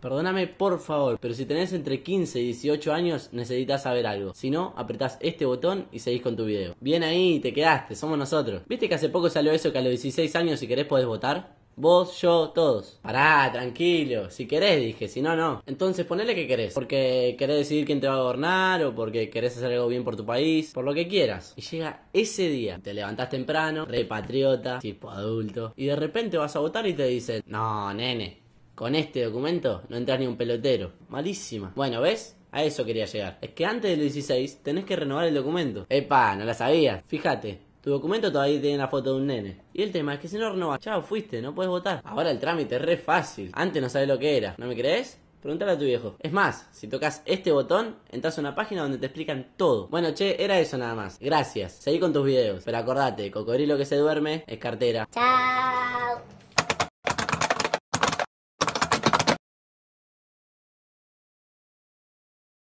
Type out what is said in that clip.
Perdóname por favor, pero si tenés entre 15 y 18 años necesitas saber algo. Si no, apretás este botón y seguís con tu video. Bien ahí, te quedaste, somos nosotros. ¿Viste que hace poco salió eso que a los 16 años si querés podés votar? Vos, yo, todos. Pará, tranquilo. Si querés, dije. Si no, no. Entonces ponele que querés. Porque querés decidir quién te va a gobernar. O porque querés hacer algo bien por tu país. Por lo que quieras. Y llega ese día. Te levantás temprano. Re patriota. Tipo adulto. Y de repente vas a votar y te dicen. No, nene. Con este documento no entras ni un pelotero. Malísima. Bueno, ¿ves? A eso quería llegar. Es que antes del 16 tenés que renovar el documento. Epa, no la sabías. Fíjate. Tu documento todavía tiene la foto de un nene. Y el tema es que si no renovas, chao, fuiste, no puedes votar. Ahora el trámite es re fácil. Antes no sabes lo que era. ¿No me crees? Pregúntale a tu viejo. Es más, si tocas este botón, entras a una página donde te explican todo. Bueno, che, era eso nada más. Gracias. Seguí con tus videos. Pero acordate, cocodrilo que se duerme es cartera. Chao.